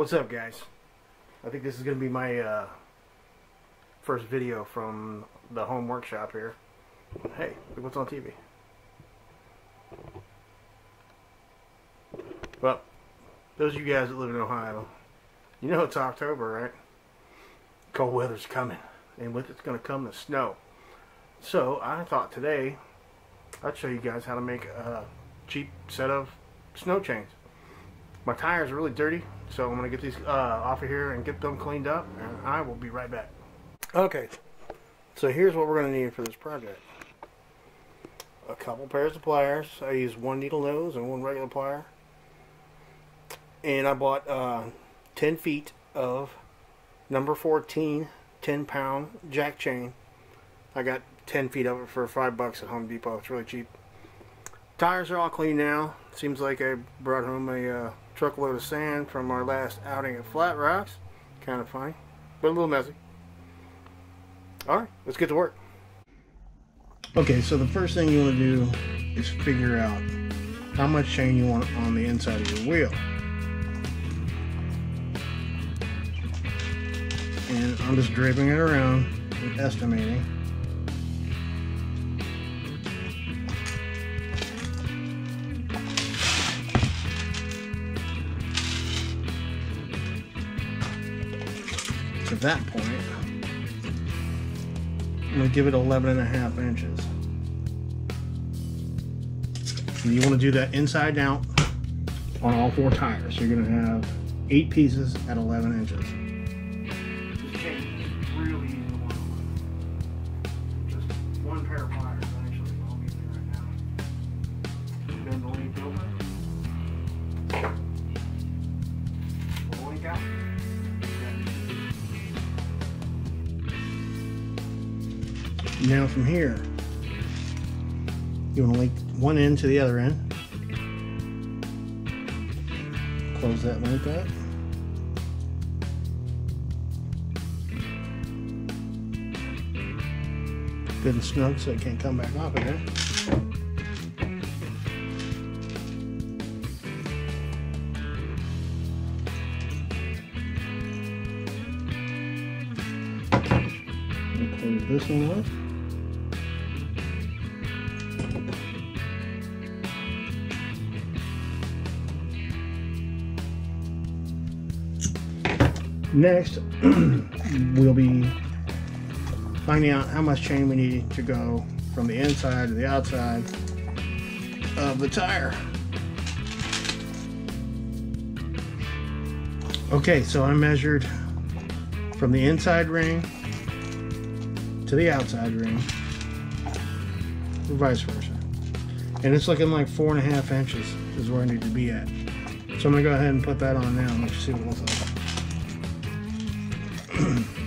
What's up guys? I think this is going to be my uh, first video from the home workshop here. Hey, look what's on TV. Well, those of you guys that live in Ohio, you know it's October, right? Cold weather's coming, and with it's going to come the snow. So I thought today I'd show you guys how to make a cheap set of snow chains. My tires are really dirty, so I'm going to get these uh, off of here and get them cleaned up, and I will be right back. Okay, so here's what we're going to need for this project. A couple pairs of pliers. I use one needle nose and one regular plier. And I bought uh, 10 feet of number 14 10 pound jack chain. I got 10 feet of it for 5 bucks at Home Depot. It's really cheap. Tires are all clean now. Seems like I brought home a uh, truckload of sand from our last outing at Flat Rocks. Kind of funny, but a little messy. Alright, let's get to work. Okay, so the first thing you want to do is figure out how much chain you want on the inside of your wheel. And I'm just draping it around and estimating. To that point, I'm going to give it 11 and a half inches. And you want to do that inside out on all four tires. You're going to have eight pieces at 11 inches. Now from here, you want to link one end to the other end. Close that link up. Good and snug so it can't come back off again. Close this one off. Next, we'll be finding out how much chain we need to go from the inside to the outside of the tire. Okay, so I measured from the inside ring to the outside ring, or vice versa. And it's looking like four and a half inches is where I need to be at. So I'm gonna go ahead and put that on now and let you see what it looks like. Mm-hmm.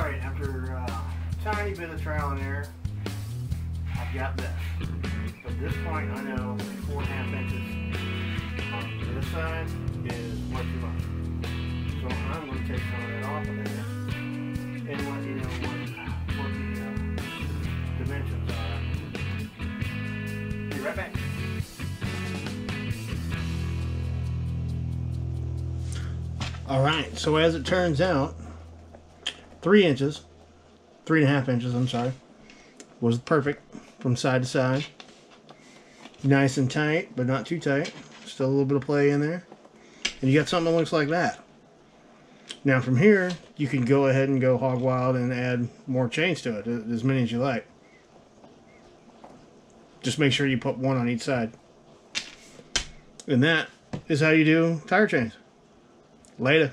All right, after uh, tiny bit of trial and error, I've got this. At this point, I know four and a half inches on this side is way too much. So I'm going to take some of that off of there and let you know what, what the uh, dimensions are. Be right back. All right, so as it turns out, three inches, three and a half inches, I'm sorry, was perfect from side to side. Nice and tight, but not too tight. Still a little bit of play in there. And you got something that looks like that. Now from here, you can go ahead and go hog wild and add more chains to it, as many as you like. Just make sure you put one on each side. And that is how you do tire chains. Later.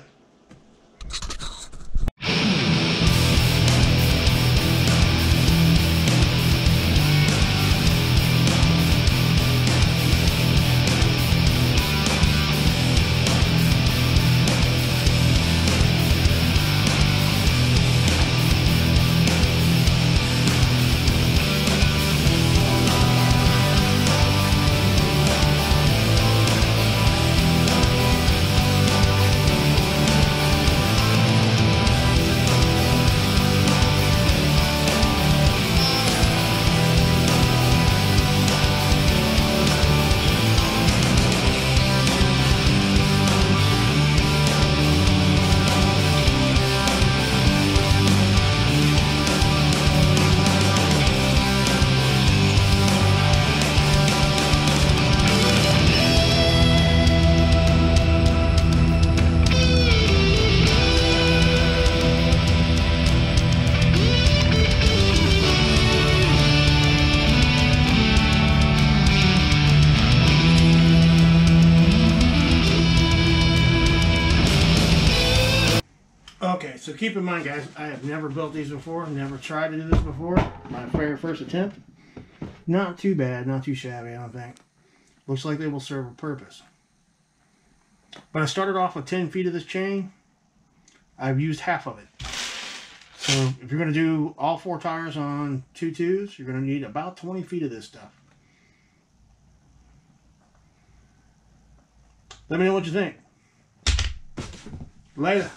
So keep in mind, guys, I have never built these before, never tried to do this before. My very first attempt. Not too bad, not too shabby, I don't think. Looks like they will serve a purpose. But I started off with 10 feet of this chain. I've used half of it. So if you're going to do all four tires on two twos, you're going to need about 20 feet of this stuff. Let me know what you think. Later.